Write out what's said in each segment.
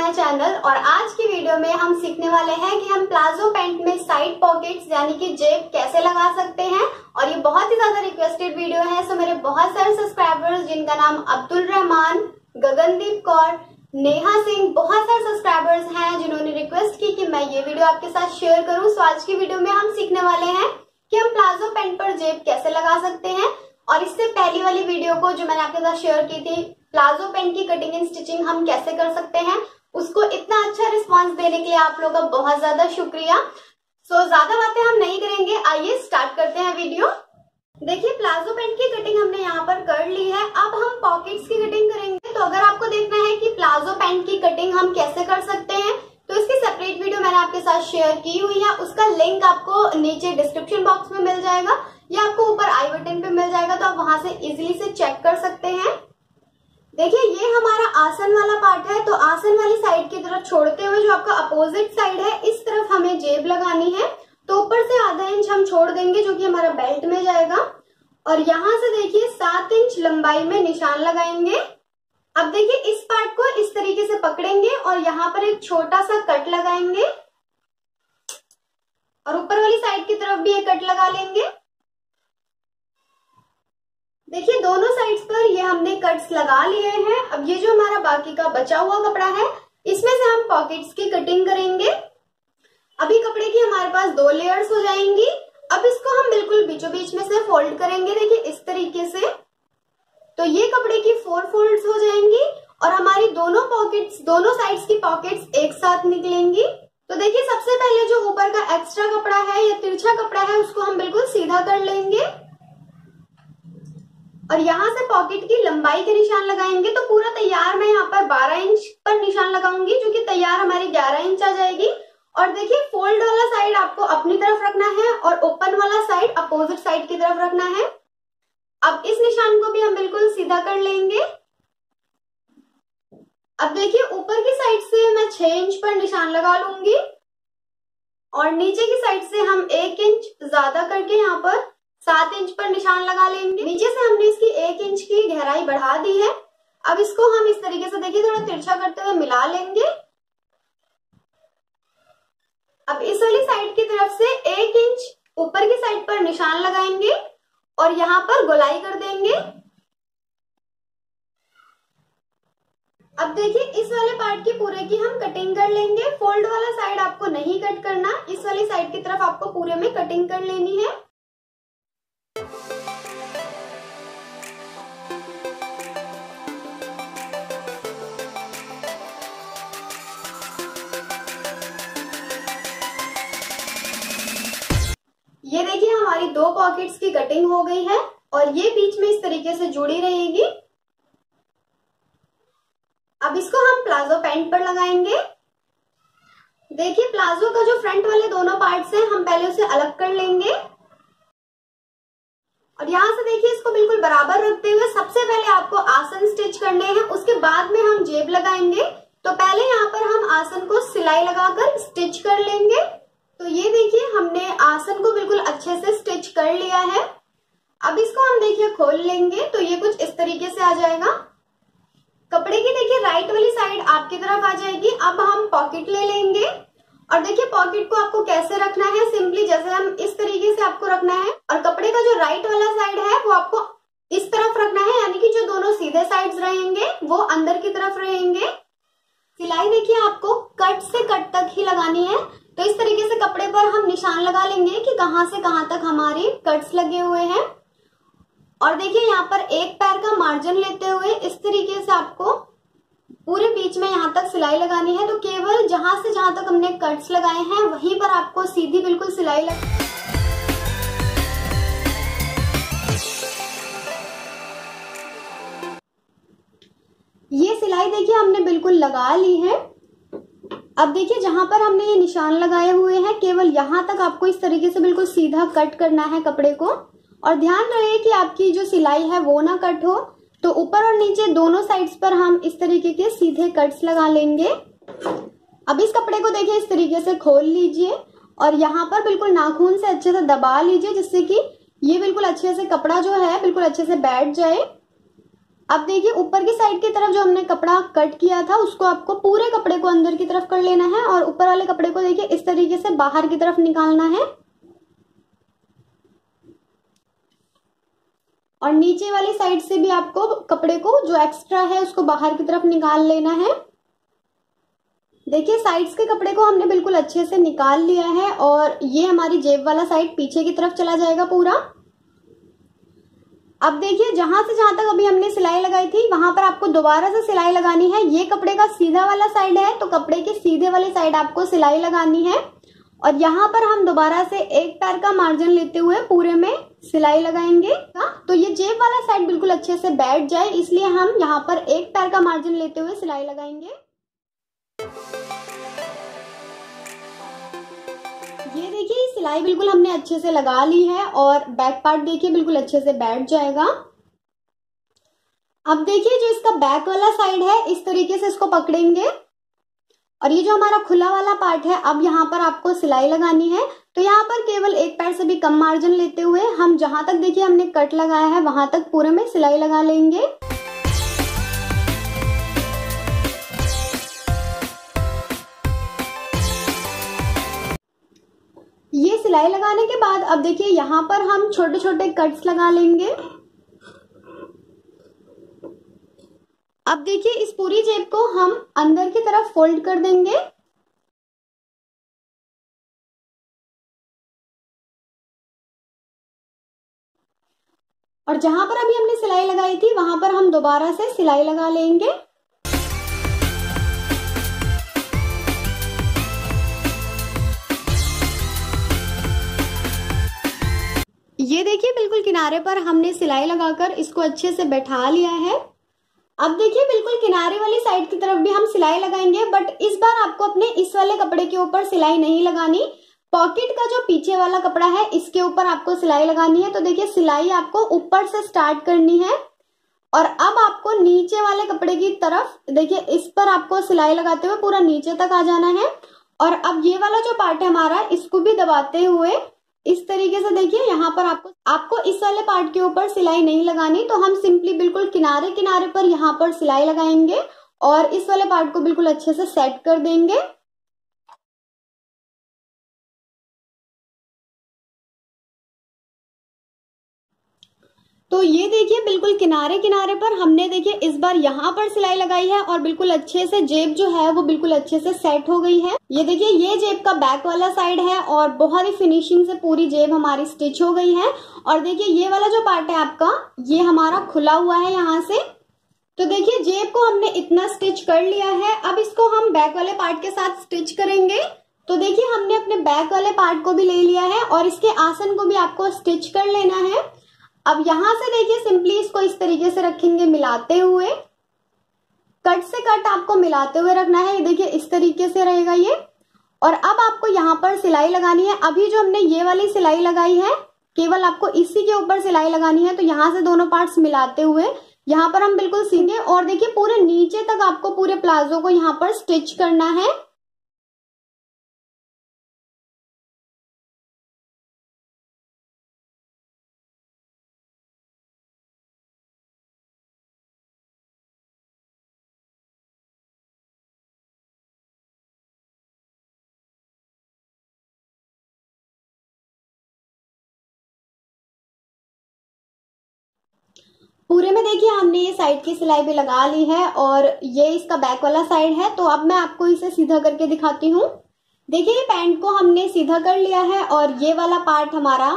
My channel और आज की वीडियो में हम सीखने वाले हैं कि हम प्लाजो पैंट में साइड पॉकेट्स यानी कि जेब कैसे लगा सकते हैं। और ये बहुत ही ज़्यादा रिक्वेस्टेड वीडियो है सो मेरे बहुत सारे सब्सक्राइबर्स जिनका नाम अब्दुल रहमान, गगनदीप कौर, नेहा सिंह, बहुत सारे सब्सक्राइबर्स हैं जिन्होंने रिक्वेस्ट की कि मैं ये वीडियो आपके साथ शेयर करूँ। सो आज की वीडियो में हम सीखने वाले हैं कि हम प्लाजो पैंट पर जेब कैसे लगा सकते हैं। और इससे पहली वाली वीडियो को जो मैंने आपके साथ शेयर की थी, प्लाजो पेंट की कटिंग एंड स्टिचिंग हम कैसे कर सकते हैं उसको इतना अच्छा रिस्पांस देने के लिए आप लोगों का बहुत ज़्यादा शुक्रिया। सो so, ज़्यादा बातें हम नहीं करेंगे। आइए स्टार्ट करते हैं वीडियो देखिए प्लाजो पेंट की कटिंग हमने यहाँ पर कर ली है। अब हम पॉकेट्स की कटिंग करेंगे। तो अगर आपको देखना है कि प्लाजो पेंट की कटिंग हम कैसे कर सकते हैं तो इसकी सेपरेट वीडियो मैंने आपके साथ शेयर की हुई है। उसका लिंक आपको नीचे डिस्क्रिप्शन बॉक्स में मिल जाएगा या आपको ऊपर आई बटन पे मिल जाएगा तो आप वहाँ से इजिली से चेक कर सकते आसन वाला पार्ट है तो आसन वाली साइड की तरफ़ छोड़ते हुए जो आपका अपोजिट साइड है, इस तरफ़ हमें जेब लगानी है। तो ऊपर से आधा इंच हम छोड़ देंगे, जो कि हमारा बेल्ट में जाएगा। और यहाँ से देखिए, सात इंच लंबाई में निशान लगाएँगे। अब देखिए, इस पार्ट को इस तरीके से पकड़ेंगे और यहाँ पर एक छोटा सा कट लगाएँगे। और ऊपर वाली साइड की तरफ़ भी एक कट लगा लेंगे। देखिए, दोनों साइड्स पर ये हमने कट्स लगा लिए हैं। अब ये जो हमारा बाकी का बचा हुआ कपड़ा है, इसमें से हम पॉकेट्स की कटिंग करेंगे। अभी कपड़े की हमारे पास दो लेयर्स हो जाएँगी। अब इसको हम बिल्कुल बीचों बीच में से फोल्ड करेंगे। देखिए, इस तरीके से। तो ये कपड़े की फोर फोल्ड्स हो जाएँगी और हमारी दोनों पॉकेट्स दोनों साइड्स की पॉकेट्स एक साथ निकलेंगी। तो देखिए, सबसे पहले जो ऊपर का एक्स्ट्रा कपड़ा है या तिरछा कपड़ा है, उसको हम बिल्कुल सीधा कर लेंगे। और यहाँ से पॉकेट की लंबाई के निशान लगाएँगे तो पूरा तैयार मैं यहाँ पर 12 इंच पर निशान लगाऊँगी, जो कि तैयार हमारी 11 इंच आ जाएगी। और देखिए फोल्ड वाला साइड आपको अपनी तरफ़ रखना है और ओपन वाला साइड अपोजिट साइड की तरफ़ रखना है। अब इस निशान को भी हम बिल्कुल सीधा कर लेंगे। अब देखिए, ऊपर की साइड से मैं छह इंच पर निशान लगा लूँगी। और नीचे की साइड से हम एक इंच ज़्यादा करके यहाँ पर सात इंच पर निशान लगा लेंगे। नीचे से हमने इसकी एक इंच की गहराई बढ़ा दी है। अब इसको हम इस तरीके से देखिए, थोड़ा तिरछा करते हुए मिला लेंगे। अब इस वाली साइड की तरफ़ से एक इंच ऊपर की साइड पर निशान लगाएँगे और यहाँ पर गोलाई कर देंगे। अब देखिए, इस वाले पार्ट की पूरे की हम कटिंग कर लेंगे। फोल्ड वाला साइड आपको नहीं कट करना। इस वाली साइड की तरफ़ आपको पूरे में कटिंग कर लेनी है। हमारी दो पॉकेट्स की कटिंग हो गई है और ये बीच में इस तरीके से जुड़ी रहेगी। अब इसको हम प्लाजो पैंट पर लगाएँगे। देखिए, प्लाजो का जो फ्रंट वाले दोनों पार्ट्स हैं, हम पहले उसे अलग कर लेंगे। और यहाँ से देखिए, इसको बिल्कुल बराबर रखते हुए सबसे पहले आपको आसन स्टिच करने हैं। उसके बाद में हम जेब लगाएँगे। तो पहले यहाँ पर हम आसन को सिलाई लगाकर स्टिच कर लेंगे। तो ये देखिए, हमने आसन को बिल्कुल अच्छे से स्टिच कर लिया है। अब इसको हम देखिए, खोल लेंगे तो ये कुछ इस तरीके से आ जाएगा। कपड़े की देखिए राइट वाली साइड आपकी तरफ़ आ जाएगी। अब हम पॉकेट ले लेंगे। और देखिए पॉकेट को आपको कैसे रखना है? सिंपली जैसे हम इस तरीके से आपको रखना है। और कपड़े का जो राइट वाला साइड है, वो आपको इस तरफ़ रखना है। यानी कि जो दोनों सीधे साइड्स रहेंगे, वो अंदर की तरफ़ रहेंगे। सिलाई देखिए, आपको कट से कट तक ही लगानी है। तो इस तरीके से कपड़े पर हम निशान लगा लेंगे कि कहाँ से कहाँ तक हमारे कट्स लगे हुए हैं। और देखिए, यहाँ पर एक पैर का मार्जिन लेते हुए इस तरीके से आपको पूरे बीच में यहाँ तक सिलाई लगानी है। तो केवल जहाँ से जहाँ तक हमने कट्स लगाए हैं, वहीं पर आपको सीधी बिल्कुल सिलाई लगा ये सिलाई देखिए हमने बिल्कुल लगा ली है। अब देखिए, जहाँ पर हमने ये निशान लगाए हुए हैं, केवल यहाँ तक आपको इस तरीके से बिल्कुल सीधा कट करना है कपड़े को। और ध्यान रहे कि आपकी जो सिलाई है, वो ना कट हो। तो ऊपर और नीचे दोनों साइड्स पर हम इस तरीके के सीधे कट्स लगा लेंगे। अब इस कपड़े को देखिए, इस तरीके से खोल लीजिए। और यहाँ पर बिल्कुल नाखून से अच्छे से दबा लीजिए, जिससे कि ये बिल्कुल अच्छे से कपड़ा जो है, बिल्कुल अच्छे से बैठ जाए। अब देखिए, ऊपर की साइड की तरफ़ जो हमने कपड़ा कट किया था, उसको आपको पूरे कपड़े को अंदर की तरफ़ कर लेना है और ऊपर वाले कपड़े को देखिए, इस तरीके से बाहर की तरफ़ निकालना है। और नीचे वाली साइड से भी आपको कपड़े को जो एक्स्ट्रा है, उसको बाहर की तरफ़ निकाल लेना है। देखिए साइड्स के कपड़े को हमने बिल्कुल अच्छे से निकाल लिया है और ये हमारी जेब वाला साइड पीछे की तरफ़ चला जाएगा पूरा। अब देखिए, जहाँ से जहाँ तक अभी हमने सिलाई लगाई थी, वहाँ पर आपको दोबारा से सिलाई लगानी है। ये कपड़े का सीधा वाला साइड है तो कपड़े के सीधे वाली साइड आपको सिलाई लगानी है। और यहाँ पर हम दोबारा से एक पैर का मार्जिन लेते हुए पूरे में सिलाई लगाएँगे। तो ये जेब वाला साइड बिल्कुल अच्छे से बैठ जाए, इसलिए हम यहाँ पर एक पैर का मार्जिन लेते हुए सिलाई लगाएँगे। ये देखिए सिलाई बिल्कुल हमने अच्छे से लगा ली है और बैक पार्ट देखिए, बिल्कुल अच्छे से बैठ जाएगा। अब देखिए जो इसका बैक वाला साइड है, इस तरीके से इसको पकड़ेंगे। और ये जो हमारा खुला वाला पार्ट है, अब यहाँ पर आपको सिलाई लगानी है। तो यहाँ पर केवल एक पैर से भी कम मार्जिन लेते हुए हम जहाँ तक देखिए हमने कट लगाया है, वहाँ तक पूरे में सिलाई लगा लेंगे। सिलाई लगाने के बाद, अब देखिए यहाँ पर हम छोटे छोटे कट्स लगा लेंगे। अब देखिए इस पूरी जेब को हम अंदर की तरफ़ फोल्ड कर देंगे। और जहाँ पर अभी हमने सिलाई लगाई थी, वहाँ पर हम दोबारा से सिलाई लगा लेंगे। ये देखिए बिल्कुल किनारे पर हमने सिलाई लगाकर इसको अच्छे से बैठा लिया है। अब देखिए बिल्कुल किनारे वाली साइड की तरफ़ भी हम सिलाई लगाएँगे बट इस बार आपको अपने इस वाले कपड़े के ऊपर सिलाई नहीं लगानी। पॉकेट का जो पीछे वाला कपड़ा है, इसके ऊपर आपको सिलाई लगानी है। तो देखिए सिलाई आपको ऊपर से स्टार्ट करनी है। और अब आपको नीचे वाले कपड़े की तरफ़, देखिए इस पर आपको सिलाई लगाते हुए पूरा नीचे तक आ जाना है। और अब ये वाला जो पार्ट है हमारा, इसको भी दबाते हुए इस तरीके से देखिए, यहाँ पर आपको आपको इस वाले पार्ट के ऊपर सिलाई नहीं लगानी तो हम सिंपली बिल्कुल किनारे किनारे पर यहाँ पर सिलाई लगाएँगे और इस वाले पार्ट को बिल्कुल अच्छे से सेट कर देंगे। तो ये देखिए, बिल्कुल किनारे किनारे पर हमने देखिए, इस बार यहाँ पर सिलाई लगाई है और बिल्कुल अच्छे से जेब जो है वो बिल्कुल अच्छे से सेट हो गई है। ये देखिए, ये जेब का बैक वाला साइड है और बहुत ही फिनिशिंग से पूरी जेब हमारी स्टिच हो गई है। और देखिए, ये वाला जो पार्ट है आपका, ये हमारा खुला हुआ है यहाँ से। तो देखिए, जेब को हमने इतना स्टिच कर लिया है। अब इसको हम बैक वाले पार्ट के साथ स्टिच करेंगे। तो देखिए, हमने अपने बैक वाले पार्ट को भी ले लिया है और इसके आसन को भी आपको स्टिच कर लेना है। अब यहाँ से देखिए सिंपली इसको इस तरीके से रखेंगे मिलाते हुए। कट से कट आपको मिलाते हुए रखना है। ये देखिए इस तरीके से रहेगा ये। और अब आपको यहाँ पर सिलाई लगानी है। अभी जो हमने ये वाली सिलाई लगाई है, केवल आपको इसी के ऊपर सिलाई लगानी है तो यहाँ से दोनों पार्ट्स मिलाते हुए। यहाँ पर हम बिल्कुल सीधे, और देखिए पूरे नीचे तक आपको पूरे प्लाजो को यहाँ पर स्टिच करना है। पूरे में देखिए, हमने ये साइड की सिलाई भी लगा ली है और ये इसका बैक वाला साइड है तो अब मैं आपको इसे सीधा करके दिखाती हूँ। देखिए, ये पैंट को हमने सीधा कर लिया है और ये वाला पार्ट हमारा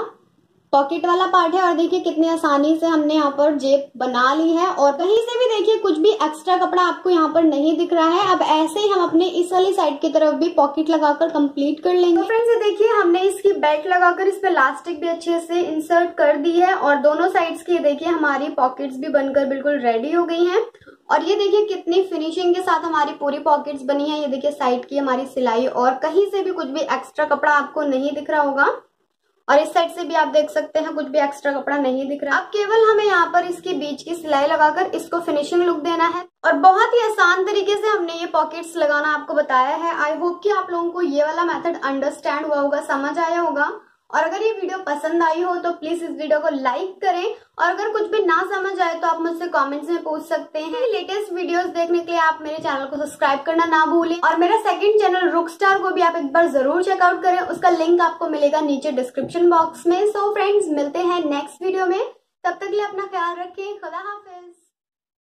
पॉकेट वाला पार्ट है और देखिए कितनी आसानी से हमने यहाँ पर जेब बना ली है और कहीं से भी देखिए कुछ भी एक्स्ट्रा कपड़ा आपको यहाँ पर नहीं दिख रहा है। अब ऐसे ही हम अपने इस वाली साइड की तरफ़ भी पॉकेट लगाकर कंप्लीट कर लेंगे। तो फ्रेंड्स देखिए हमने इसकी बेल्ट लगाकर इस पे लास्टिक भी अच्छे से इंसर्ट कर दी है और दोनों साइड्स की देखिए हमारी पॉकेट्स भी बनकर बिल्कुल रेडी हो गई है। और ये देखिए कितनी फिनिशिंग के साथ हमारी पूरी पॉकेट्स बनी है। ये देखिए साइड की हमारी सिलाई और कहीं से भी कुछ भी एक्स्ट्रा कपड़ा आपको नहीं दिख रहा होगा। और इस साइड से भी आप देख सकते हैं, कुछ भी एक्स्ट्रा कपड़ा नहीं दिख रहा। अब केवल हमें यहाँ पर इसके बीच की सिलाई लगाकर इसको फिनिशिंग लुक देना है। और बहुत ही आसान तरीके से हमने ये पॉकेट्स लगाना आपको बताया है। आई होप कि आप लोगों को ये वाला मेथड अंडरस्टैंड हुआ होगा, समझ आया होगा। और अगर ये वीडियो पसंद आई हो तो प्लीज़ इस वीडियो को लाइक करें और अगर कुछ भी ना समझ आए तो आप मुझसे कमेंट्स में पूछ सकते हैं। लेटेस्ट वीडियोस देखने के लिए आप मेरे चैनल को सब्सक्राइब करना ना भूलें। और मेरा सेकंड चैनल रुक को भी आप एक बार ज़रूर चेकआउट करें। उसका लिंक आपको मिलेगा नीचे डिस्क्रिप्शन बॉक्स में। सो so फ्रेंड्स मिलते हैं नेक्स्ट वीडियो में। तब तक लिए अपना ख्याल रखें। खुदा हाफिज।